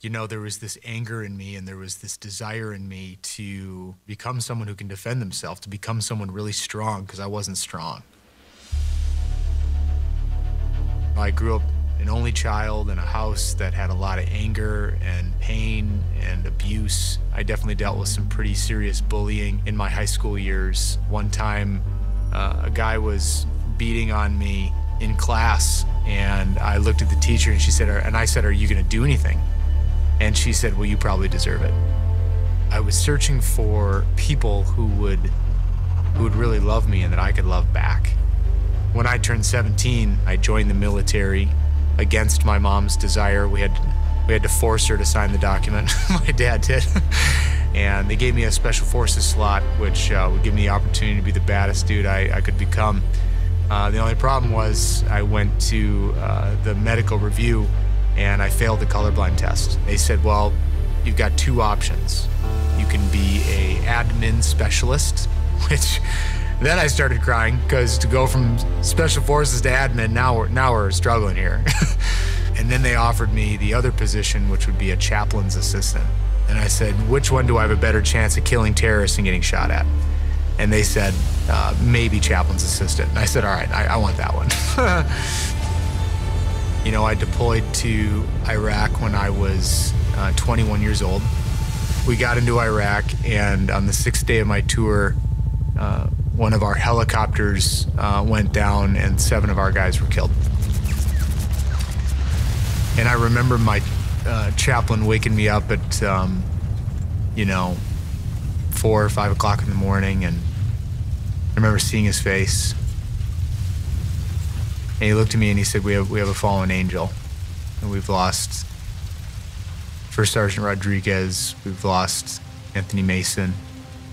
you know, there was this anger in me and there was this desire in me to become someone who can defend themselves, to become someone really strong because I wasn't strong. I grew up an only child in a house that had a lot of anger and pain and abuse. I definitely dealt with some pretty serious bullying in my high school years. One time, uh, a guy was beating on me in class, and I looked at the teacher and she said, and I said, "Are you going to do anything?" And she said, Well, you probably deserve it. I was searching for people who would who would really love me and that I could love back. When I turned 17, I joined the military against my mom's desire. We had we had to force her to sign the document. my dad did. and they gave me a special forces slot, which uh, would give me the opportunity to be the baddest dude I, I could become. Uh, the only problem was I went to uh, the medical review and I failed the colorblind test. They said, well, you've got two options. You can be a admin specialist, which then I started crying because to go from special forces to admin, now we're, now we're struggling here. and then they offered me the other position, which would be a chaplain's assistant. And I said, which one do I have a better chance of killing terrorists and getting shot at? And they said, uh, maybe chaplain's assistant. And I said, all right, I, I want that one. You know, I deployed to Iraq when I was uh, 21 years old. We got into Iraq, and on the sixth day of my tour, uh, one of our helicopters uh, went down, and seven of our guys were killed. And I remember my uh, chaplain waking me up at, um, you know, four or five o'clock in the morning, and I remember seeing his face and he looked at me and he said, "We have we have a fallen angel, and we've lost First Sergeant Rodriguez. We've lost Anthony Mason,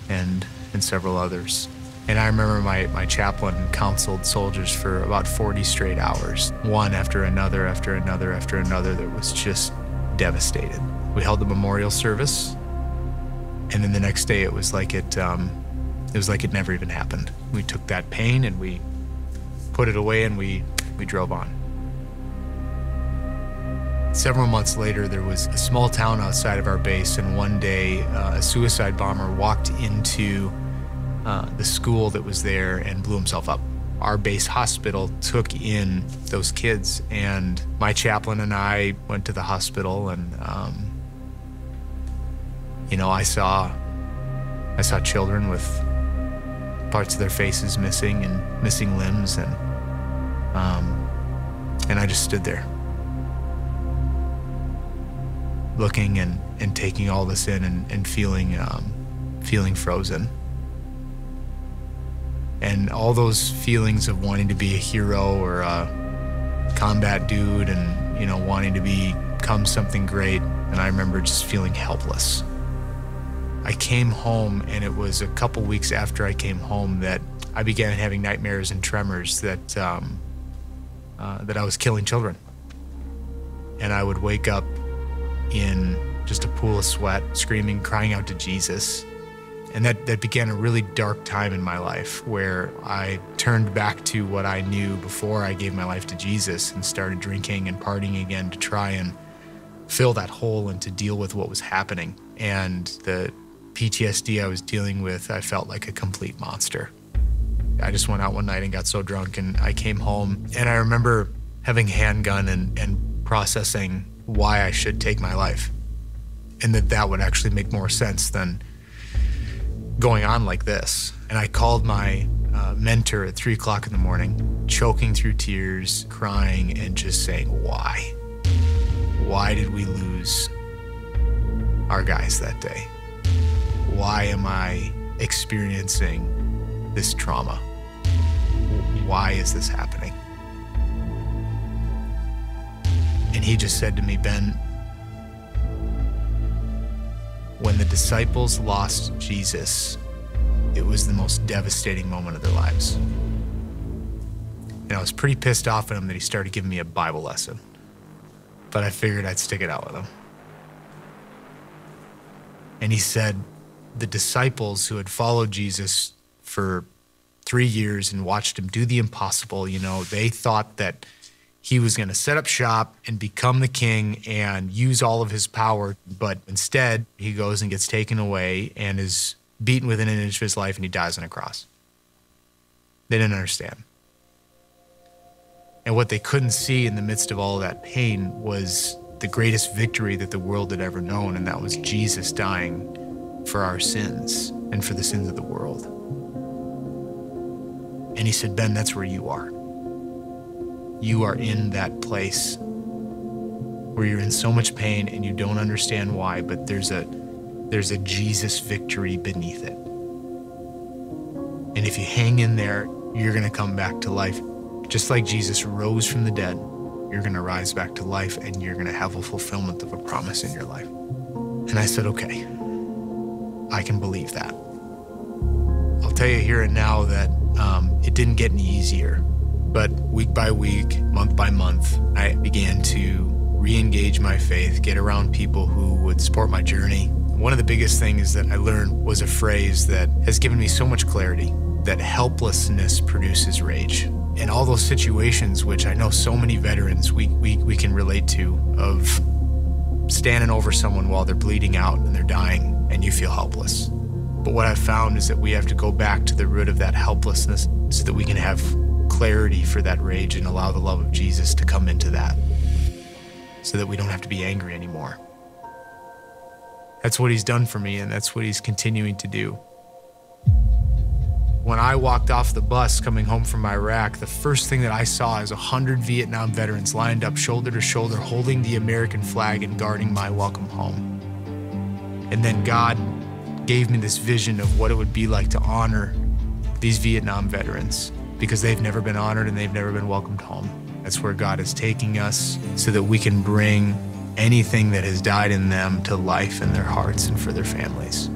and and several others." And I remember my, my chaplain counseled soldiers for about 40 straight hours, one after another, after another, after another, that was just devastated. We held the memorial service, and then the next day it was like it, um, it was like it never even happened. We took that pain and we put it away and we we drove on. Several months later, there was a small town outside of our base, and one day uh, a suicide bomber walked into uh, the school that was there and blew himself up. Our base hospital took in those kids, and my chaplain and I went to the hospital, and um, you know, I saw, I saw children with parts of their faces missing and missing limbs, and um, and I just stood there, looking and, and taking all this in and, and feeling, um, feeling frozen. And all those feelings of wanting to be a hero or a combat dude and, you know, wanting to become something great. And I remember just feeling helpless. I came home, and it was a couple weeks after I came home that I began having nightmares and tremors that um, uh, that I was killing children. And I would wake up in just a pool of sweat, screaming, crying out to Jesus. And that, that began a really dark time in my life where I turned back to what I knew before I gave my life to Jesus and started drinking and partying again to try and fill that hole and to deal with what was happening. And the PTSD I was dealing with, I felt like a complete monster. I just went out one night and got so drunk, and I came home, and I remember having handgun and, and processing why I should take my life, and that that would actually make more sense than going on like this. And I called my uh, mentor at three o'clock in the morning, choking through tears, crying, and just saying, Why? Why did we lose our guys that day? Why am I experiencing this trauma? Why is this happening? And he just said to me, Ben, when the disciples lost Jesus, it was the most devastating moment of their lives. And I was pretty pissed off at him that he started giving me a Bible lesson. But I figured I'd stick it out with him. And he said, the disciples who had followed Jesus for three years and watched him do the impossible. You know, they thought that he was going to set up shop and become the king and use all of his power. But instead, he goes and gets taken away and is beaten within an inch of his life and he dies on a cross. They didn't understand. And what they couldn't see in the midst of all that pain was the greatest victory that the world had ever known, and that was Jesus dying for our sins and for the sins of the world. And he said, Ben, that's where you are you are in that place where you're in so much pain and you don't understand why, but there's a there's a Jesus victory beneath it. And if you hang in there, you're going to come back to life. Just like Jesus rose from the dead, you're going to rise back to life and you're going to have a fulfillment of a promise in your life. And I said, okay, I can believe that. I'll tell you here and now that um, it didn't get any easier but week by week, month by month, I began to re engage my faith, get around people who would support my journey. One of the biggest things that I learned was a phrase that has given me so much clarity that helplessness produces rage. In all those situations, which I know so many veterans we, we, we can relate to, of standing over someone while they're bleeding out and they're dying and you feel helpless. But what I've found is that we have to go back to the root of that helplessness so that we can have clarity for that rage and allow the love of Jesus to come into that so that we don't have to be angry anymore. That's what he's done for me, and that's what he's continuing to do. When I walked off the bus coming home from Iraq, the first thing that I saw is a hundred Vietnam veterans lined up shoulder to shoulder, holding the American flag and guarding my welcome home. And then God gave me this vision of what it would be like to honor these Vietnam veterans because they've never been honored and they've never been welcomed home. That's where God is taking us so that we can bring anything that has died in them to life in their hearts and for their families.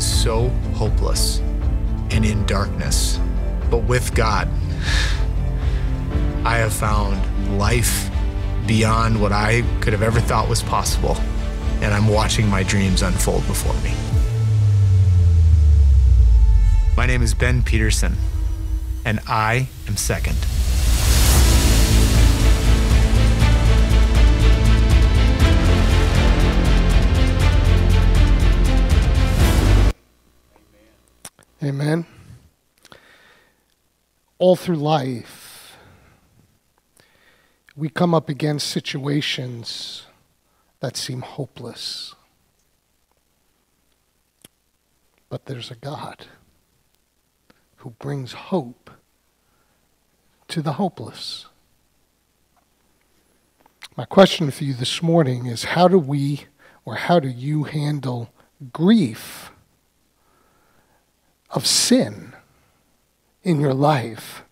Was so hopeless and in darkness but with God, I have found life beyond what I could have ever thought was possible, and I'm watching my dreams unfold before me. My name is Ben Peterson, and I am second. Amen all through life, we come up against situations that seem hopeless. But there's a God who brings hope to the hopeless. My question for you this morning is how do we or how do you handle grief of sin? in your life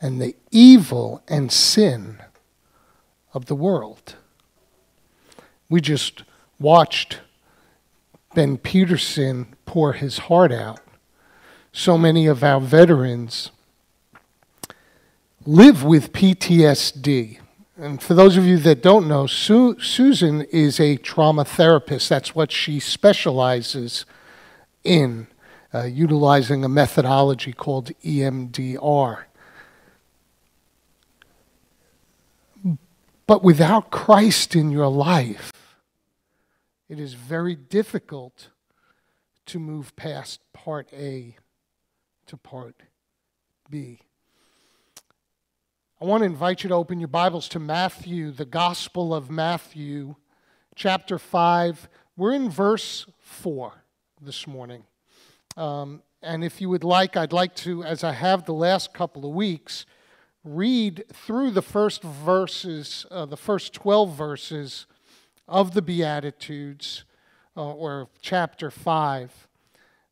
and the evil and sin of the world. We just watched Ben Peterson pour his heart out. So many of our veterans live with PTSD. And for those of you that don't know, Su- Susan is a trauma therapist. That's what she specializes in uh, utilizing a methodology called EMDR. But without Christ in your life, it is very difficult to move past part A to part B. I want to invite you to open your Bibles to Matthew, the Gospel of Matthew, chapter 5. We're in verse 4 this morning. Um, and if you would like, I'd like to, as I have the last couple of weeks, read through the first verses, uh, the first 12 verses of the Beatitudes, uh, or chapter 5.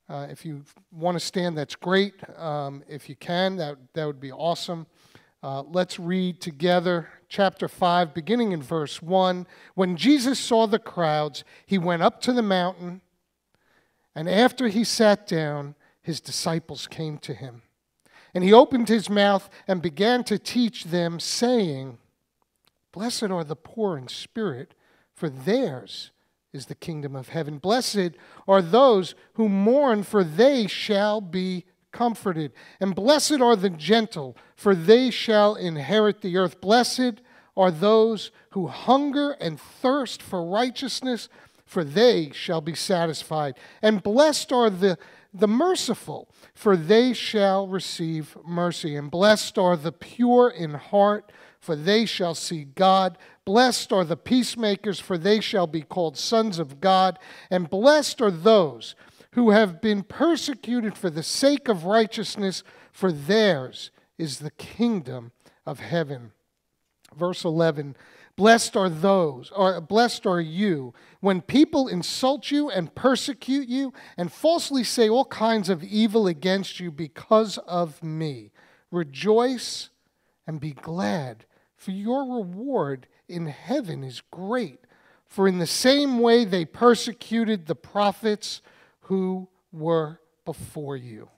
Uh, if you want to stand, that's great. Um, if you can, that, that would be awesome. Uh, let's read together chapter 5, beginning in verse 1. When Jesus saw the crowds, he went up to the mountain and after he sat down, his disciples came to him. And he opened his mouth and began to teach them, saying, Blessed are the poor in spirit, for theirs is the kingdom of heaven. Blessed are those who mourn, for they shall be comforted. And blessed are the gentle, for they shall inherit the earth. Blessed are those who hunger and thirst for righteousness, for they shall be satisfied. And blessed are the, the merciful, for they shall receive mercy. And blessed are the pure in heart, for they shall see God. Blessed are the peacemakers, for they shall be called sons of God. And blessed are those who have been persecuted for the sake of righteousness, for theirs is the kingdom of heaven. Verse 11 Blessed are those, or blessed are you, when people insult you and persecute you and falsely say all kinds of evil against you because of me. Rejoice and be glad, for your reward in heaven is great. For in the same way they persecuted the prophets who were before you.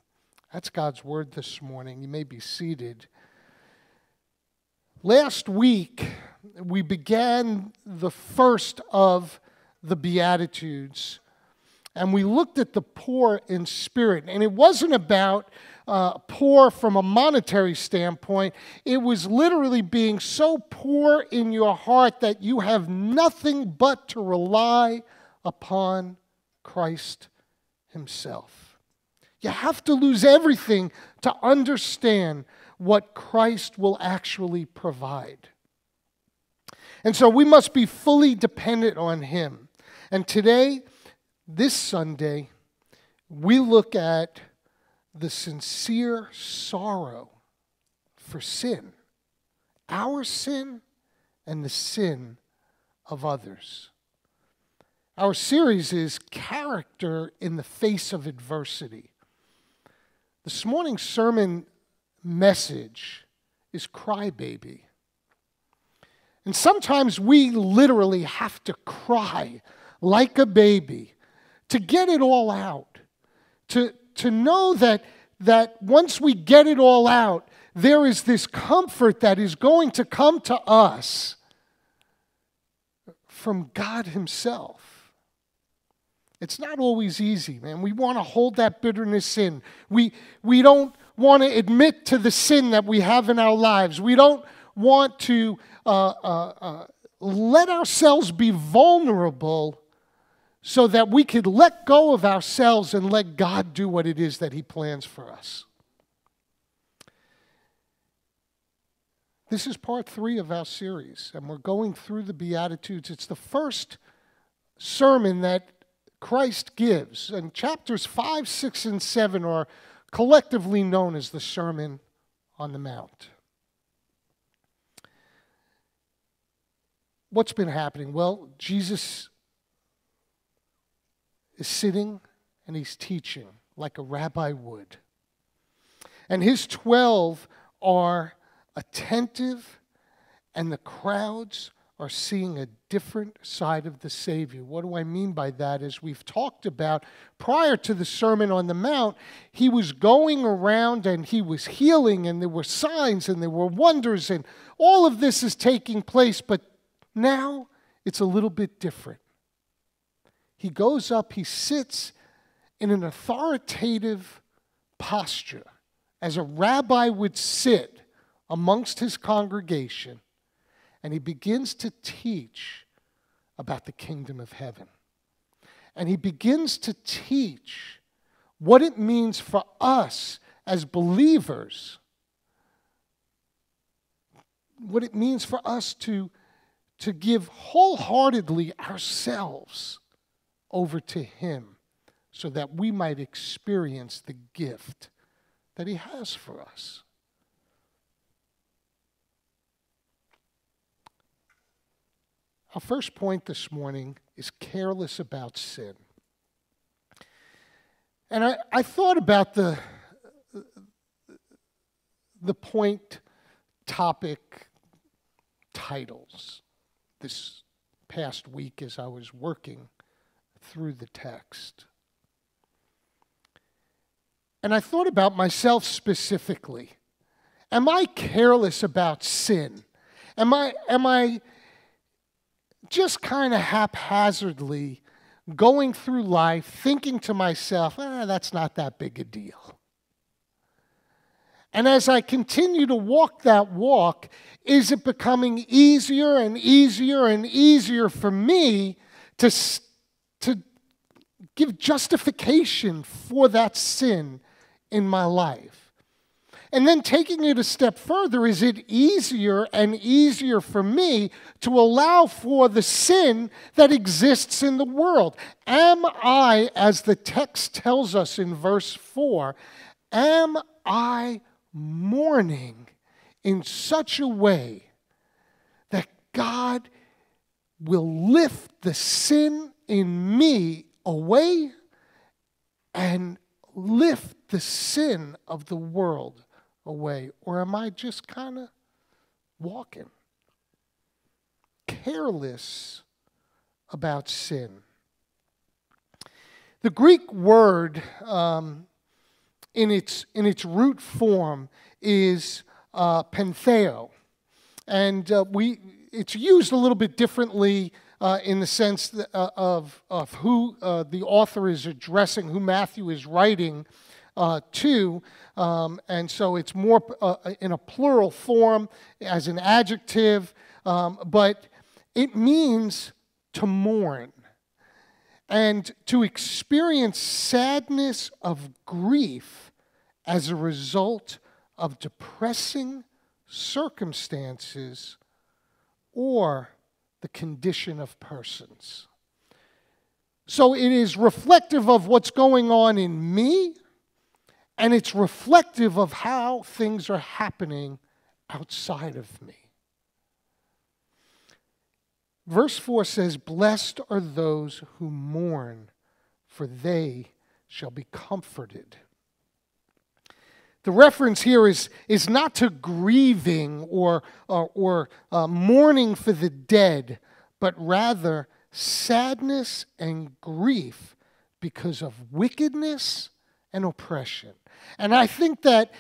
That's God's word this morning. You may be seated. Last week, we began the first of the Beatitudes, and we looked at the poor in spirit. And it wasn't about uh, poor from a monetary standpoint, it was literally being so poor in your heart that you have nothing but to rely upon Christ Himself. You have to lose everything to understand what Christ will actually provide. And so we must be fully dependent on Him. And today, this Sunday, we look at the sincere sorrow for sin, our sin and the sin of others. Our series is Character in the Face of Adversity. This morning's sermon message is crybaby. And sometimes we literally have to cry like a baby to get it all out, to, to know that, that once we get it all out, there is this comfort that is going to come to us from God Himself. It's not always easy, man. We want to hold that bitterness in. We, we don't want to admit to the sin that we have in our lives. We don't want to uh, uh, uh, let ourselves be vulnerable so that we could let go of ourselves and let God do what it is that He plans for us. This is part three of our series, and we're going through the Beatitudes. It's the first sermon that Christ gives, and chapters five, six, and seven are collectively known as the Sermon on the Mount. What's been happening? Well, Jesus is sitting and he's teaching like a rabbi would. And his 12 are attentive, and the crowds are seeing a different side of the Savior. What do I mean by that? As we've talked about prior to the Sermon on the Mount, he was going around and he was healing, and there were signs and there were wonders, and all of this is taking place, but now it's a little bit different. He goes up, he sits in an authoritative posture, as a rabbi would sit amongst his congregation and he begins to teach about the kingdom of heaven. And he begins to teach what it means for us as believers, what it means for us to, to give wholeheartedly ourselves over to him so that we might experience the gift that he has for us. Our first point this morning is careless about sin. And I, I thought about the, the point topic titles this past week as I was working through the text. And I thought about myself specifically. Am I careless about sin? Am I, am I just kind of haphazardly going through life thinking to myself, ah, that's not that big a deal? And as I continue to walk that walk, is it becoming easier and easier and easier for me to, to give justification for that sin in my life? And then taking it a step further, is it easier and easier for me to allow for the sin that exists in the world? Am I, as the text tells us in verse 4, am I mourning in such a way that God will lift the sin in me away and lift the sin of the world away? Or am I just kind of walking? Careless about sin. The Greek word um, in, its, in its root form is uh, pentheo. And uh, we, it's used a little bit differently uh, in the sense that, uh, of, of who uh, the author is addressing, who Matthew is writing uh, to. Um, and so it's more in a plural form as an adjective, um, but it means to mourn and to experience sadness of grief as a result of depressing circumstances or the condition of persons. So it is reflective of what's going on in me and it's reflective of how things are happening outside of me. Verse 4 says, Blessed are those who mourn, for they shall be comforted. The reference here is, is not to grieving or, or, or uh, mourning for the dead, but rather sadness and grief because of wickedness and oppression. And I think that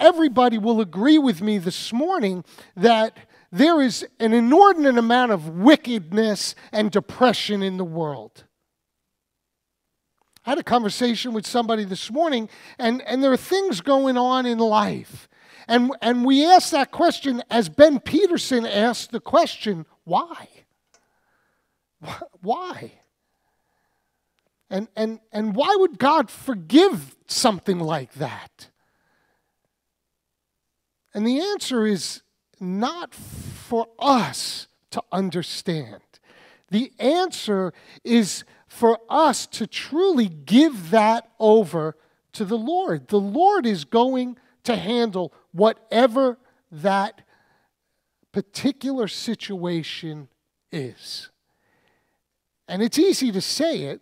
everybody will agree with me this morning that there is an inordinate amount of wickedness and depression in the world. I had a conversation with somebody this morning, and, and there are things going on in life. And, and we asked that question as Ben Peterson asked the question why? Why? And, and, and why would God forgive something like that? And the answer is not for us to understand. The answer is for us to truly give that over to the Lord. The Lord is going to handle whatever that particular situation is. And it's easy to say it,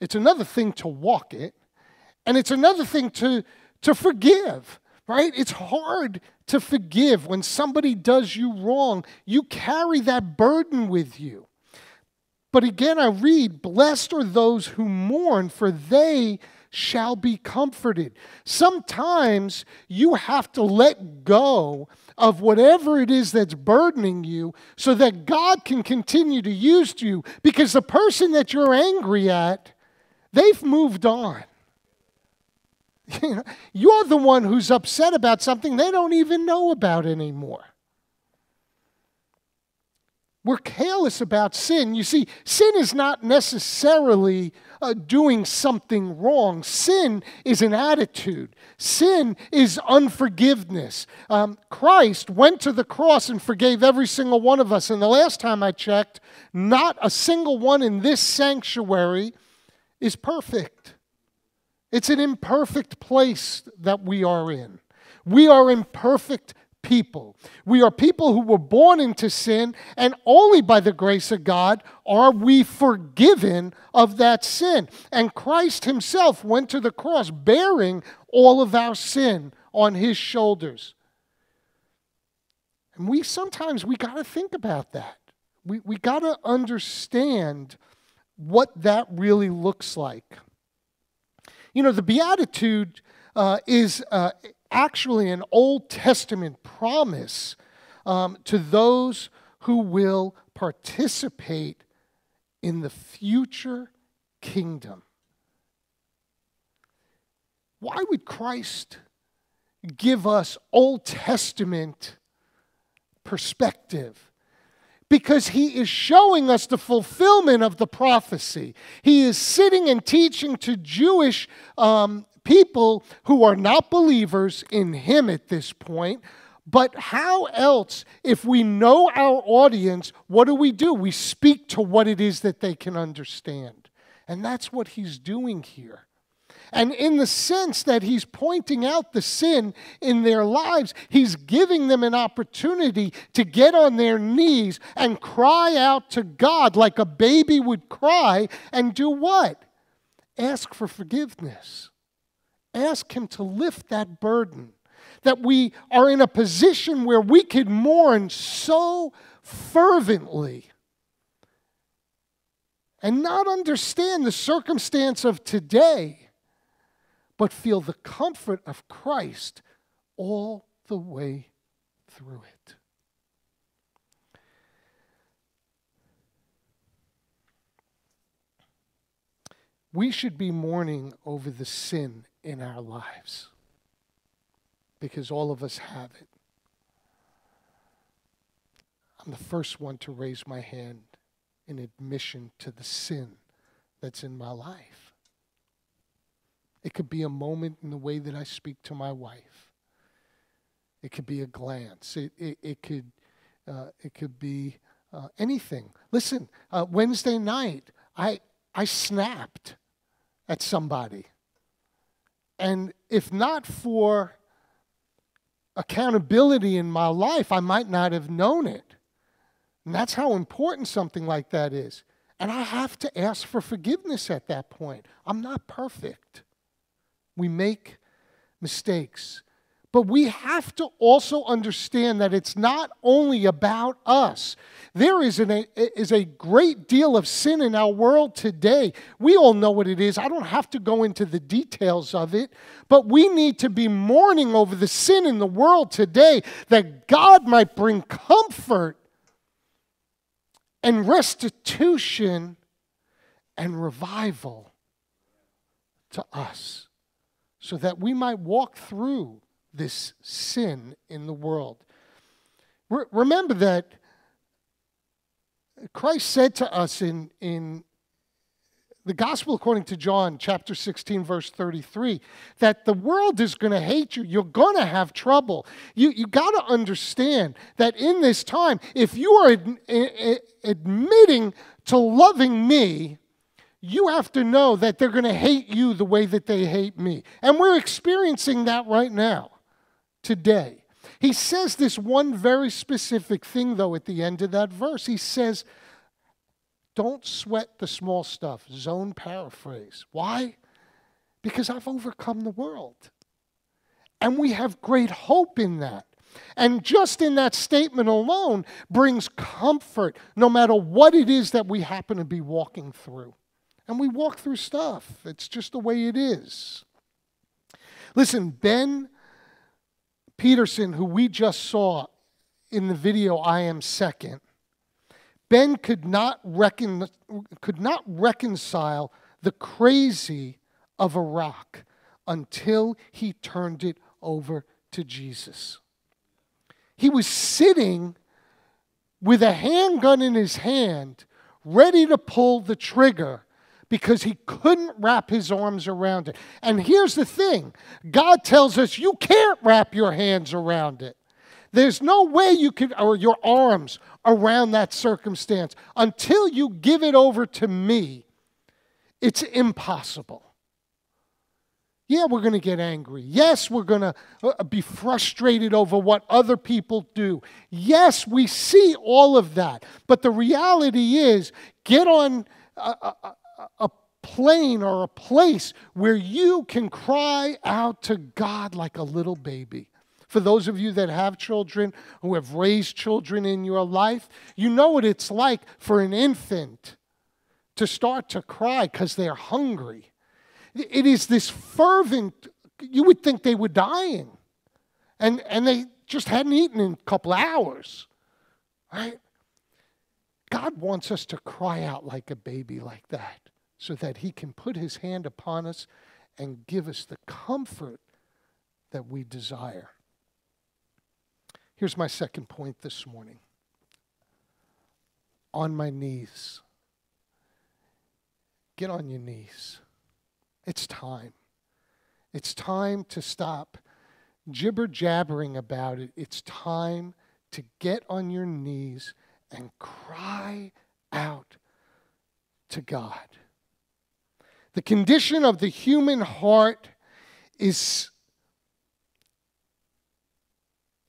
it's another thing to walk it, and it's another thing to, to forgive, right? It's hard to forgive when somebody does you wrong. You carry that burden with you. But again, I read, Blessed are those who mourn, for they shall be comforted. Sometimes you have to let go of whatever it is that's burdening you so that God can continue to use you because the person that you're angry at They've moved on. You're the one who's upset about something they don't even know about anymore. We're careless about sin. You see, sin is not necessarily uh, doing something wrong. Sin is an attitude. Sin is unforgiveness. Um, Christ went to the cross and forgave every single one of us. And the last time I checked, not a single one in this sanctuary is perfect. It's an imperfect place that we are in. We are imperfect people. We are people who were born into sin, and only by the grace of God are we forgiven of that sin. And Christ Himself went to the cross bearing all of our sin on His shoulders. And we sometimes we got to think about that. We, we got to understand what that really looks like. You know, the Beatitude uh, is uh, actually an Old Testament promise um, to those who will participate in the future kingdom. Why would Christ give us Old Testament perspective? Because he is showing us the fulfillment of the prophecy. He is sitting and teaching to Jewish um, people who are not believers in him at this point. But how else, if we know our audience, what do we do? We speak to what it is that they can understand. And that's what he's doing here. And in the sense that he's pointing out the sin in their lives, he's giving them an opportunity to get on their knees and cry out to God like a baby would cry and do what? Ask for forgiveness. Ask him to lift that burden. That we are in a position where we could mourn so fervently and not understand the circumstance of today but feel the comfort of Christ all the way through it. We should be mourning over the sin in our lives because all of us have it. I'm the first one to raise my hand in admission to the sin that's in my life. It could be a moment in the way that I speak to my wife. It could be a glance. It, it, it could, uh, it could be uh, anything. Listen, uh, Wednesday night, I, I snapped at somebody. And if not for accountability in my life, I might not have known it. And that's how important something like that is. And I have to ask for forgiveness at that point. I'm not perfect. We make mistakes. But we have to also understand that it's not only about us. There is, an, a, is a great deal of sin in our world today. We all know what it is. I don't have to go into the details of it, but we need to be mourning over the sin in the world today that God might bring comfort and restitution and revival to us so that we might walk through this sin in the world. Re- remember that Christ said to us in, in the gospel according to John, chapter 16, verse 33, that the world is going to hate you. You're going to have trouble. You, you got to understand that in this time, if you are ad- ad- admitting to loving me, you have to know that they're going to hate you the way that they hate me. And we're experiencing that right now, today. He says this one very specific thing, though, at the end of that verse. He says, Don't sweat the small stuff. Zohn paraphrase. Why? Because I've overcome the world. And we have great hope in that. And just in that statement alone brings comfort no matter what it is that we happen to be walking through and we walk through stuff. It's just the way it is. Listen, Ben Peterson, who we just saw in the video, I Am Second, Ben could not, recon, could not reconcile the crazy of Iraq until he turned it over to Jesus. He was sitting with a handgun in his hand, ready to pull the trigger because he couldn't wrap his arms around it. And here's the thing God tells us you can't wrap your hands around it. There's no way you can, or your arms around that circumstance. Until you give it over to me, it's impossible. Yeah, we're going to get angry. Yes, we're going to uh, uh, be frustrated over what other people do. Yes, we see all of that. But the reality is, get on a plane or a place where you can cry out to God like a little baby. For those of you that have children, who have raised children in your life, you know what it's like for an infant to start to cry because they're hungry. It is this fervent you would think they were dying. And, and they just hadn't eaten in a couple hours. Right? God wants us to cry out like a baby like that so that he can put his hand upon us and give us the comfort that we desire. Here's my second point this morning on my knees. Get on your knees. It's time. It's time to stop jibber jabbering about it. It's time to get on your knees and cry out to God. The condition of the human heart is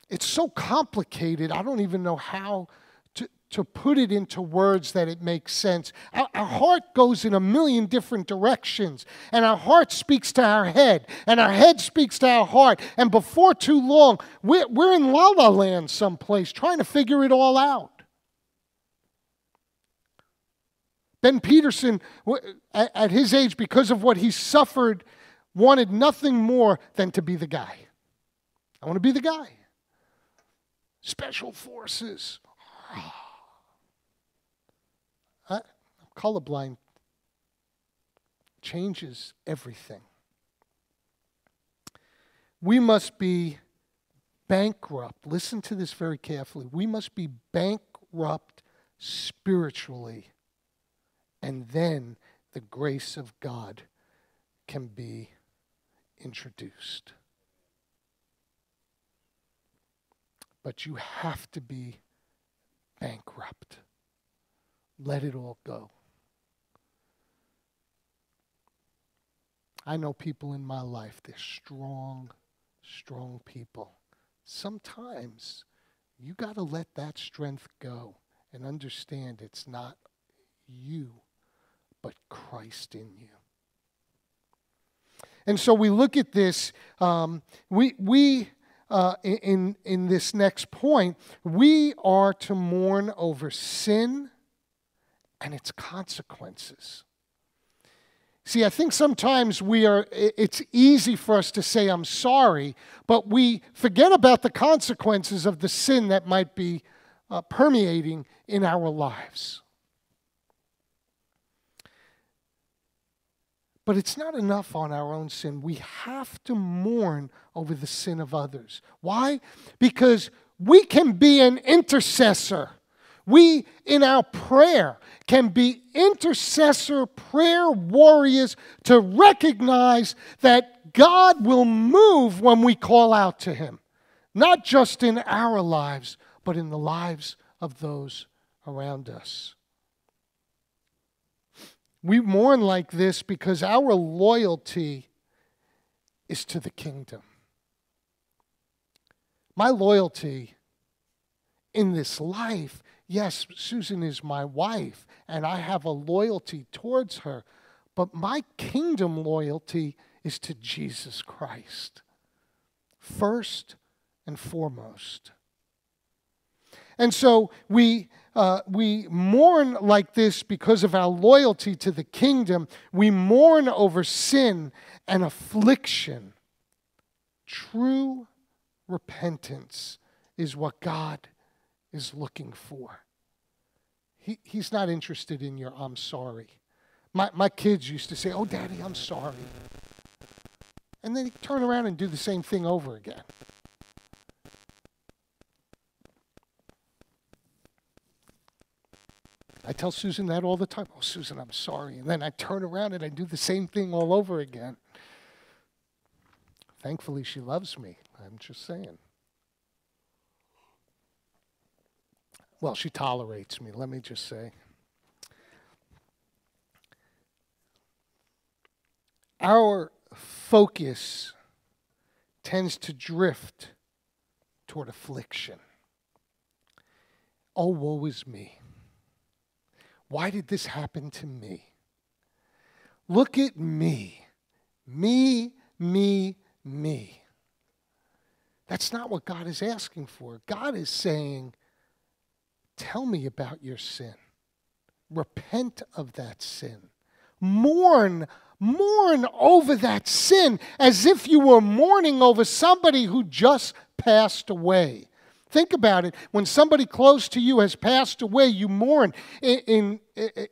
it's so complicated. I don't even know how to, to put it into words that it makes sense. Our, our, heart goes in a million different directions, and our heart speaks to our head, and our head speaks to our heart. And before too long, we're, we're in la la land someplace trying to figure it all out. Ben Peterson, at his age, because of what he suffered, wanted nothing more than to be the guy. I want to be the guy. Special forces. I'm colorblind. Changes everything. We must be bankrupt. Listen to this very carefully. We must be bankrupt spiritually and then the grace of God can be introduced. But you have to be bankrupt. Let it all go. I know people in my life, they're strong, strong people. Sometimes you got to let that strength go and understand it's not you but Christ in you. And so we look at this, um, we, we uh, in, in this next point, we are to mourn over sin and its consequences. See, I think sometimes we are, it's easy for us to say, I'm sorry, but we forget about the consequences of the sin that might be uh, permeating in our lives. But it's not enough on our own sin. We have to mourn over the sin of others. Why? Because we can be an intercessor. We, in our prayer, can be intercessor prayer warriors to recognize that God will move when we call out to Him, not just in our lives, but in the lives of those around us. We mourn like this because our loyalty is to the kingdom. My loyalty in this life, yes, Susan is my wife, and I have a loyalty towards her, but my kingdom loyalty is to Jesus Christ, first and foremost. And so we uh, we mourn like this because of our loyalty to the kingdom. We mourn over sin and affliction. True repentance is what God is looking for. He, he's not interested in your I'm sorry. My, my kids used to say, Oh, Daddy, I'm sorry. And then turn around and do the same thing over again. I tell Susan that all the time. Oh, Susan, I'm sorry. And then I turn around and I do the same thing all over again. Thankfully, she loves me. I'm just saying. Well, she tolerates me, let me just say. Our focus tends to drift toward affliction. Oh, woe is me. Why did this happen to me? Look at me. Me, me, me. That's not what God is asking for. God is saying, Tell me about your sin. Repent of that sin. Mourn Mourn over that sin as if you were mourning over somebody who just passed away. Think about it. When somebody close to you has passed away, you mourn. In, in, in,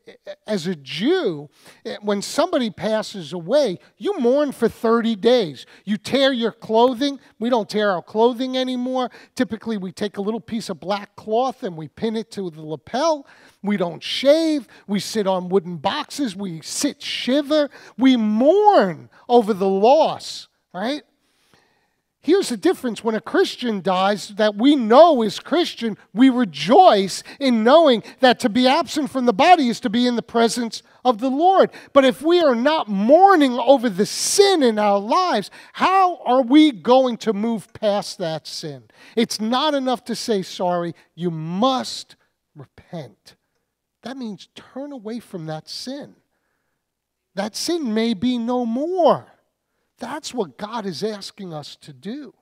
as a Jew, eh, when somebody passes away, you mourn for 30 days. You tear your clothing. We don't tear our clothing anymore. Typically, we take a little piece of black cloth and we pin it to the lapel. We don't shave. We sit on wooden boxes. We sit shiva. We mourn over the loss, right? Here's the difference when a Christian dies that we know is Christian, we rejoice in knowing that to be absent from the body is to be in the presence of the Lord. But if we are not mourning over the sin in our lives, how are we going to move past that sin? It's not enough to say sorry, you must repent. That means turn away from that sin. That sin may be no more. That's what God is asking us to do.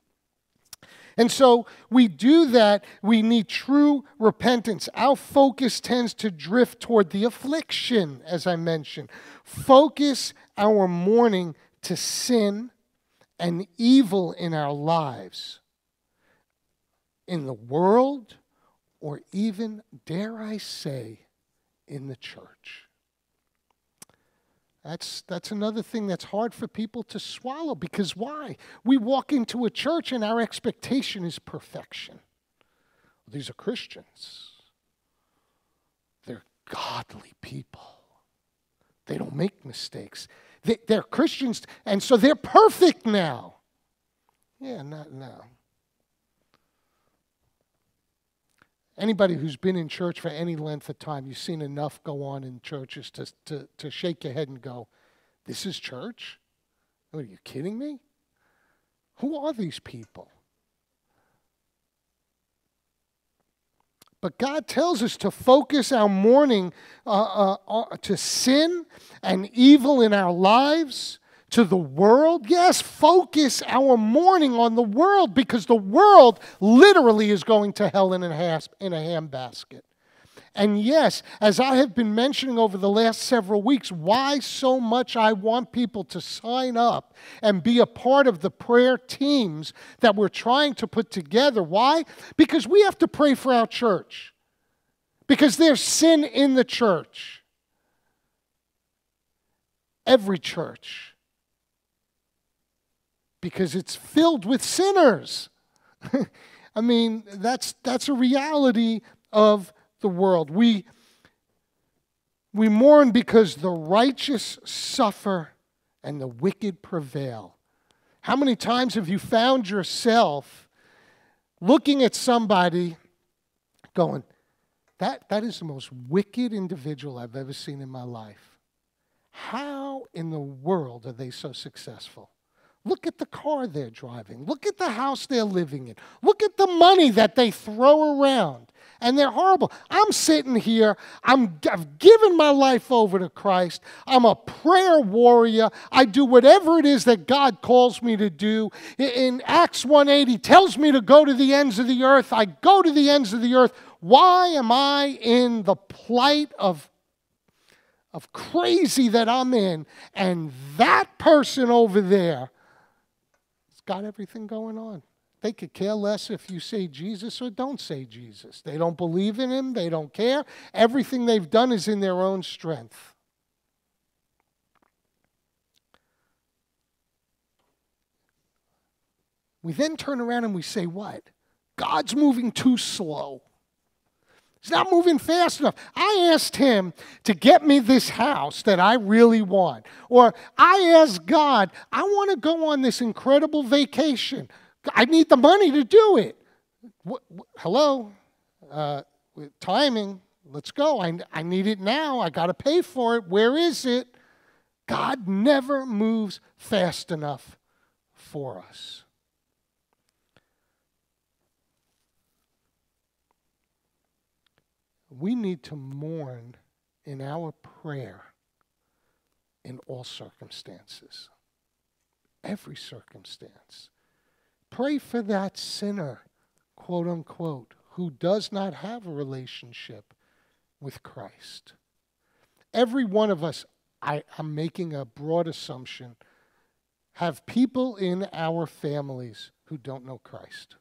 And so we do that. We need true repentance. Our focus tends to drift toward the affliction, as I mentioned. Focus our mourning to sin and evil in our lives, in the world, or even, dare I say, in the church. That's, that's another thing that's hard for people to swallow because why? We walk into a church and our expectation is perfection. These are Christians, they're godly people. They don't make mistakes. They, are Christians, and so they're perfect now. Yeah, not now. Anybody who's been in church for any length of time, you've seen enough go on in churches to, to, to shake your head and go, This is church? Are you kidding me? Who are these people? But God tells us to focus our mourning uh, uh, uh, to sin and evil in our lives to the world? Yes, focus our mourning on the world because the world literally is going to hell in a, has, in a handbasket. And yes, as I have been mentioning over the last several weeks, why so much I want people to sign up and be a part of the prayer teams that we're trying to put together. Why? Because we have to pray for our church, because there's sin in the church. Every church because it's filled with sinners. I mean, that's, that's a reality of the world. We, we mourn because the righteous suffer and the wicked prevail. How many times have you found yourself looking at somebody going, that, that is the most wicked individual I've ever seen in my life? How in the world are they so successful? Look at the car they're driving. Look at the house they're living in. Look at the money that they throw around. And they're horrible. I'm sitting here. I'm, I've given my life over to Christ. I'm a prayer warrior. I do whatever it is that God calls me to do. In Acts 180 tells me to go to the ends of the earth. I go to the ends of the earth. Why am I in the plight of of crazy that I'm in, and that person over there got everything going on. They could care less if you say Jesus or don't say Jesus. They don't believe in him, they don't care. Everything they've done is in their own strength. We then turn around and we say, What? God's moving too slow. He's not moving fast enough. I asked him to get me this house that I really want. Or I asked God, I want to go on this incredible vacation. I need the money to do it. What, what, hello? Uh, timing. Let's go. I, I need it now. I got to pay for it. Where is it? God never moves fast enough for us. We need to mourn in our prayer in all circumstances, every circumstance. Pray for that sinner, quote unquote, who does not have a relationship with Christ. Every one of us, I, I'm making a broad assumption, have people in our families who don't know Christ,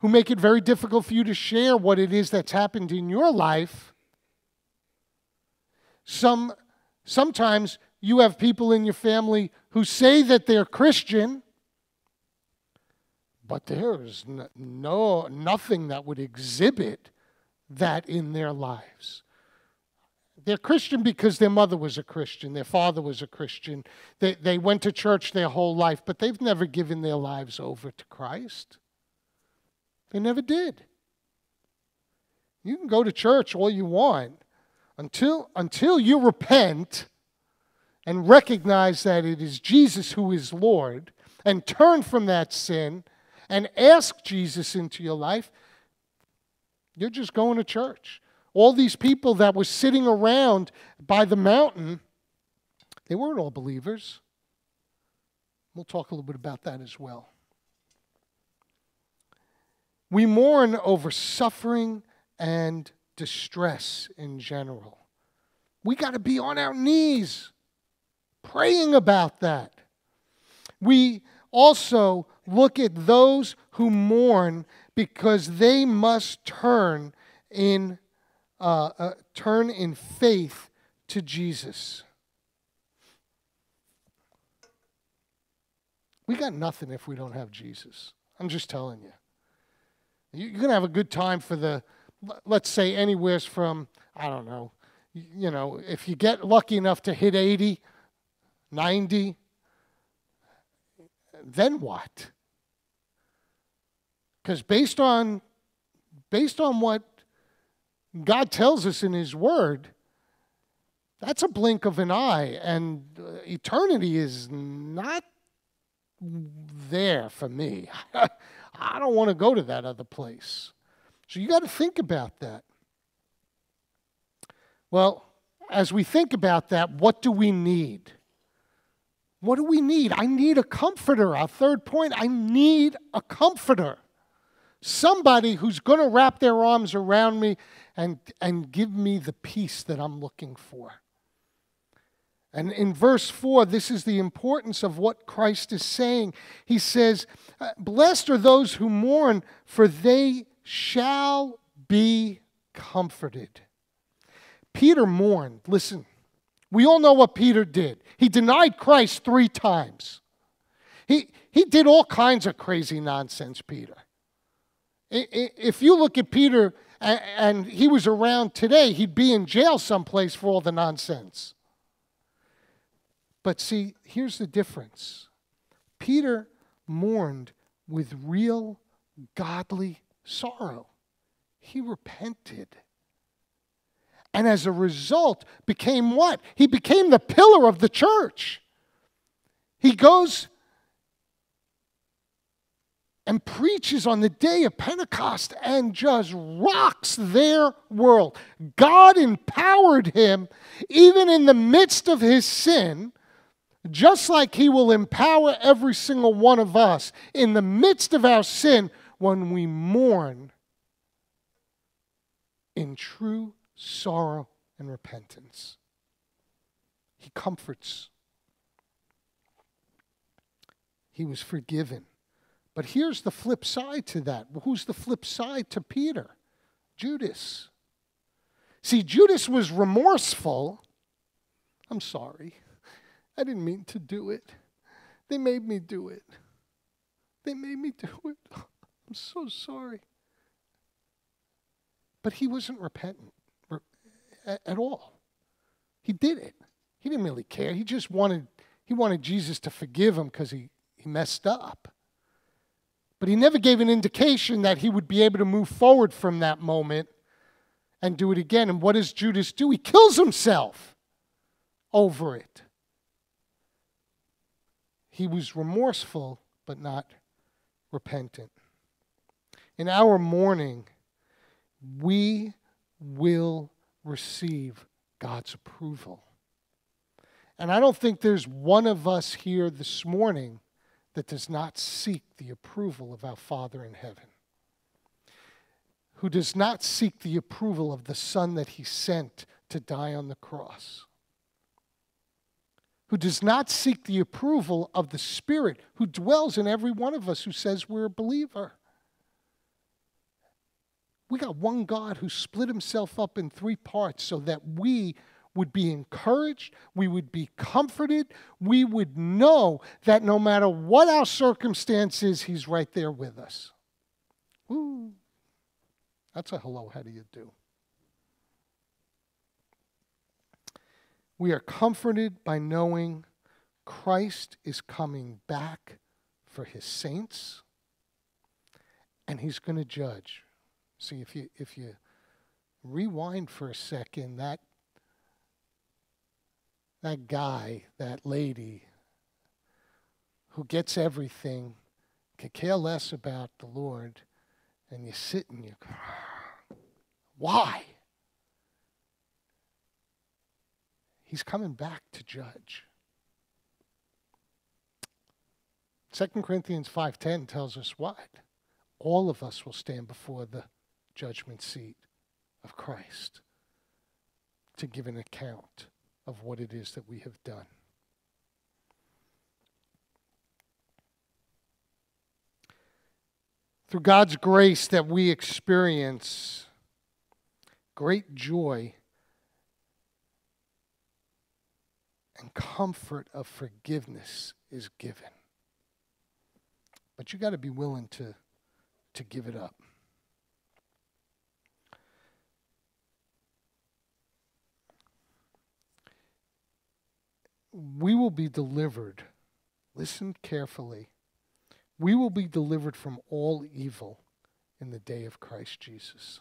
who make it very difficult for you to share what it is that's happened in your life. Some, sometimes you have people in your family who say that they're Christian, but there's no, nothing that would exhibit that in their lives. They're Christian because their mother was a Christian, their father was a Christian. They, they went to church their whole life, but they've never given their lives over to Christ. They never did. You can go to church all you want until, until you repent and recognize that it is Jesus who is Lord and turn from that sin and ask Jesus into your life, you're just going to church. All these people that were sitting around by the mountain, they weren't all believers. We'll talk a little bit about that as well. We mourn over suffering and distress in general. We got to be on our knees praying about that. We also look at those who mourn because they must turn in uh, uh, turn in faith to Jesus. We got nothing if we don't have Jesus. I'm just telling you. You're going to have a good time for the, let's say, anywheres from, I don't know, you know, if you get lucky enough to hit 80, 90, then what? Because based on based on what God tells us in His Word, that's a blink of an eye, and uh, eternity is not there for me. I don't want to go to that other place. So you got to think about that. Well, as we think about that, what do we need? What do we need? I need a comforter. Our third point I need a comforter. Somebody who's going to wrap their arms around me and, and give me the peace that I'm looking for. And in verse 4, this is the importance of what Christ is saying. He says, uh, Blessed are those who mourn, for they shall be comforted. Peter mourned. Listen, we all know what Peter did. He denied Christ three times. He, he did all kinds of crazy nonsense, Peter. If you look at Peter and he was around today, he'd be in jail someplace for all the nonsense. But see, here's the difference Peter mourned with real godly sorrow, he repented and as a result became what? He became the pillar of the church. He goes and preaches on the day of Pentecost and just rocks their world. God empowered him even in the midst of his sin, just like he will empower every single one of us in the midst of our sin when we mourn in true sorrow, and repentance. He comforts. He was forgiven. But here's the flip side to that. Who's the flip side to Peter? Judas. See, Judas was remorseful. I'm sorry. I didn't mean to do it. They made me do it. They made me do it. I'm so sorry. But he wasn't repentant at all. He did it. He didn't really care. He just wanted he wanted Jesus to forgive him because he, he messed up. But he never gave an indication that he would be able to move forward from that moment and do it again. And what does Judas do? He kills himself over it. He was remorseful, but not repentant. In our mourning, we will receive God's approval. And I don't think there's one of us here this morning that does not seek the approval of our Father in heaven, who does not seek the approval of the Son that He sent to die on the cross. Who does not seek the approval of the Spirit who dwells in every one of us who says we're a believer. We got one God who split himself up in three parts so that we would be encouraged, we would be comforted, we would know that no matter what our circumstances, he's right there with us. Ooh, that's a hello, how do you do? We are comforted by knowing Christ is coming back for his saints and he's going to judge. See, if you, if you rewind for a second, that, that guy, that lady who gets everything, could care less about the Lord, and you sit and you go, why? He's coming back to judge. 2 Corinthians 5:10 tells us what? All of us will stand before the judgment seat of Christ to give an account of what it is that we have done. Through God's grace that we experience great joy and comfort of forgiveness is given. But you got to be willing to, to give it up. We will be delivered. Listen carefully. We will be delivered from all evil in the day of Christ Jesus.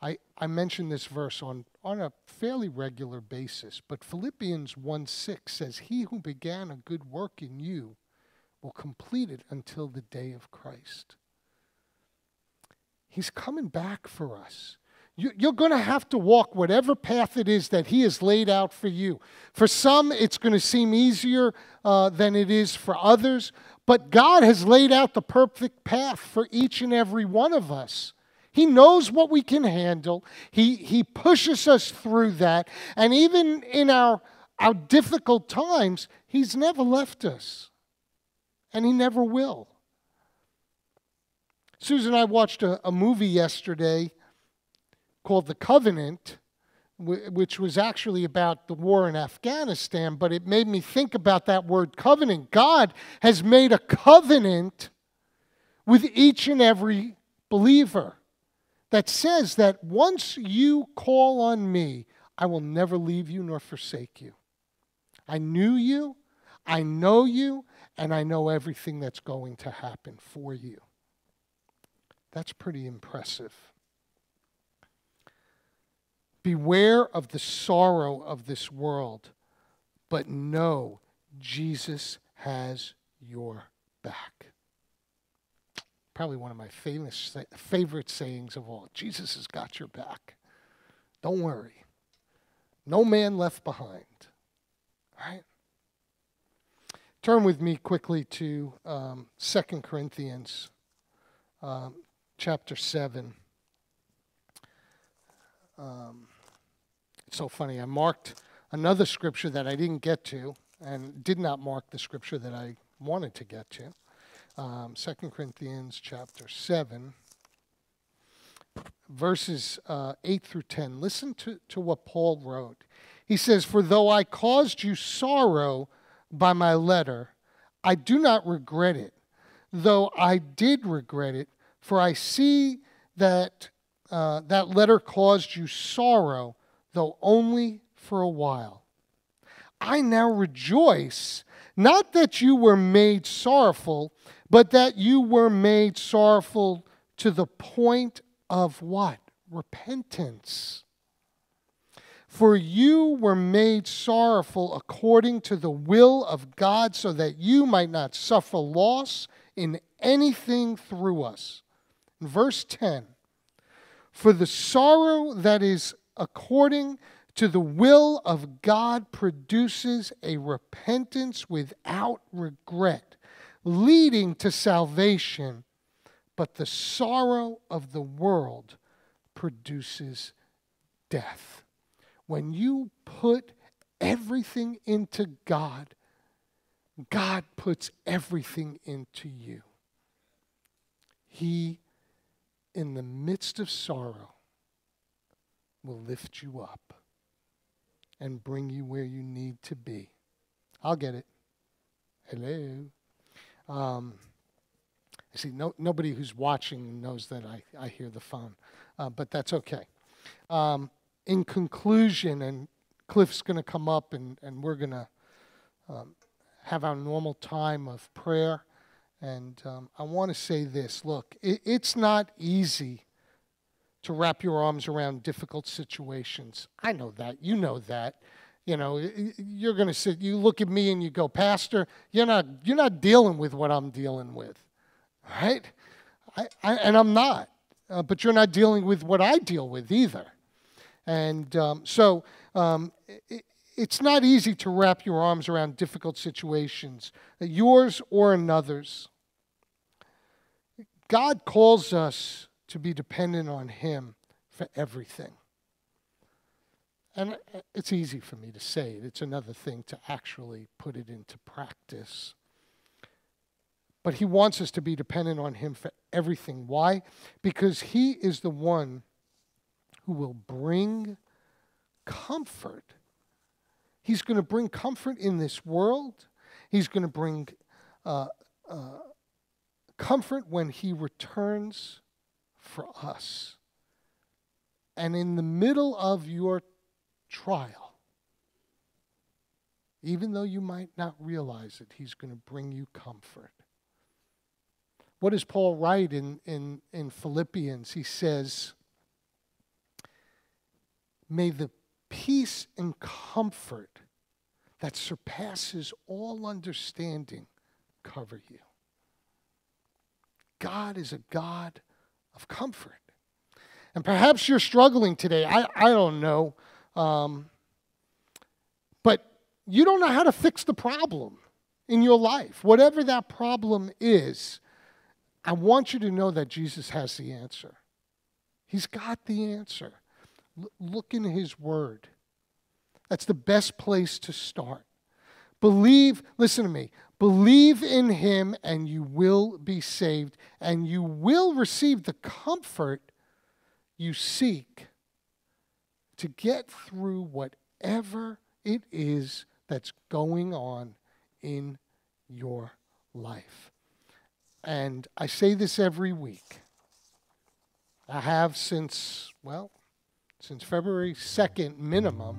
I, I mention this verse on, on a fairly regular basis, but Philippians 1 6 says, He who began a good work in you will complete it until the day of Christ. He's coming back for us. You, you're going to have to walk whatever path it is that He has laid out for you. For some, it's going to seem easier uh, than it is for others, but God has laid out the perfect path for each and every one of us. He knows what we can handle. He, he pushes us through that. And even in our, our difficult times, He's never left us. And He never will. Susan and I watched a, a movie yesterday called The Covenant, which was actually about the war in Afghanistan, but it made me think about that word covenant. God has made a covenant with each and every believer that says that once you call on me, I will never leave you nor forsake you. I knew you, I know you, and I know everything that's going to happen for you. That's pretty impressive. Beware of the sorrow of this world, but know Jesus has your back probably one of my famous favorite sayings of all. Jesus has got your back. Don't worry. No man left behind. Right? Turn with me quickly to um, 2 Corinthians um, chapter 7. Um, it's so funny. I marked another scripture that I didn't get to and did not mark the scripture that I wanted to get to um, 2 Corinthians chapter 7, verses uh, 8 through 10. Listen to, to what Paul wrote. He says, For though I caused you sorrow by my letter, I do not regret it, though I did regret it, for I see that uh, that letter caused you sorrow, though only for a while. I now rejoice, not that you were made sorrowful, but that you were made sorrowful to the point of what? Repentance. For you were made sorrowful according to the will of God, so that you might not suffer loss in anything through us. Verse 10 For the sorrow that is according to the will of God produces a repentance without regret leading to salvation, but the sorrow of the world produces death. When you put everything into God, God puts everything into you. He, in the midst of sorrow, will lift you up and bring you where you need to be. I'll get it. Hello. Um, see, no, nobody who's watching knows that I, I hear the phone, uh, but that's okay. Um, in conclusion, and Cliff's going to come up and, and we're going to um, have our normal time of prayer. And um, I want to say this look, it, it's not easy to wrap your arms around difficult situations. I know that. You know that. You know, you're going to sit, you look at me and you go, Pastor, you're not, you're not dealing with what I'm dealing with, right? I, I, and I'm not. Uh, but you're not dealing with what I deal with either. And um, so um, it, it's not easy to wrap your arms around difficult situations, uh, yours or another's. God calls us to be dependent on Him for everything. And uh, it's easy for me to say it, it's another thing to actually put it into practice. But He wants us to be dependent on Him for everything. Why? Because He is the one who will bring comfort. He's going to bring comfort in this world. He's going to bring uh, uh, comfort when He returns for us. And in the middle of your trial, even though you might not realize it, He's going to bring you comfort. What does Paul write in, in, in Philippians? He says, May the peace and comfort that surpasses all understanding cover you. God is a God of comfort. And perhaps you're struggling today. I, I don't know. Um, but you don't know how to fix the problem in your life. Whatever that problem is, I want you to know that Jesus has the answer. He's got the answer. L- look in His Word. That's the best place to start. Believe, listen to me, believe in Him and you will be saved, and you will receive the comfort you seek to get through whatever it is that's going on in your life. And I say this every week. I have since, well, since February 2nd, minimum,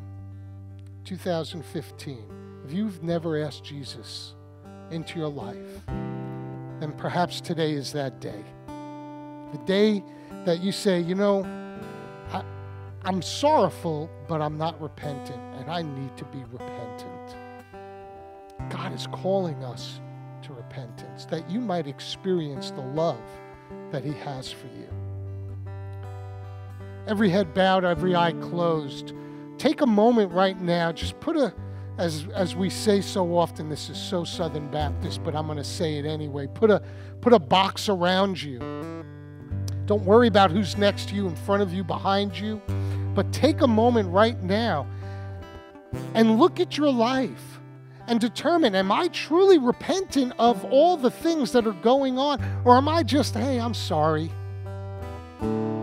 2015. If you've never asked Jesus into your life, then perhaps today is that day. The day that you say, you know, I'm sorrowful, but I'm not repentant, and I need to be repentant. God is calling us to repentance, that you might experience the love that He has for you. Every head bowed, every eye closed. Take a moment right now, just put a, as, as we say so often, this is so Southern Baptist, but I'm going to say it anyway. Put a, put a box around you. Don't worry about who's next to you, in front of you, behind you, but take a moment right now and look at your life and determine am I truly repentant of all the things that are going on? Or am I just, hey, I'm sorry?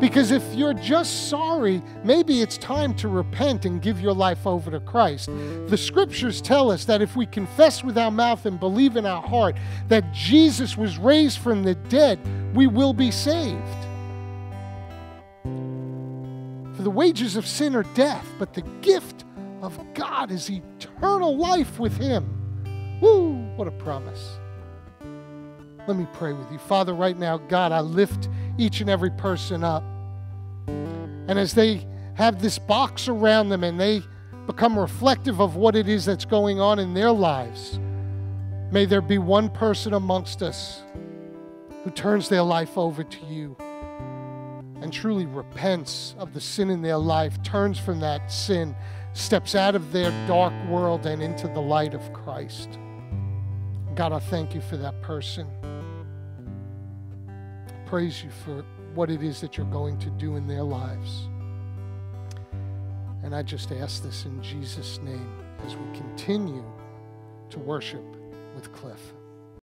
Because if you're just sorry, maybe it's time to repent and give your life over to Christ. The scriptures tell us that if we confess with our mouth and believe in our heart that Jesus was raised from the dead, we will be saved. The wages of sin are death, but the gift of God is eternal life with Him. Woo, what a promise. Let me pray with you. Father, right now, God, I lift each and every person up. And as they have this box around them and they become reflective of what it is that's going on in their lives, may there be one person amongst us who turns their life over to you and truly repents of the sin in their life, turns from that sin steps out of their dark world and into the light of Christ. God, I thank you for that person. Praise you for what it is that you're going to do in their lives. And I just ask this in Jesus' name. as we continue to worship with Cliff.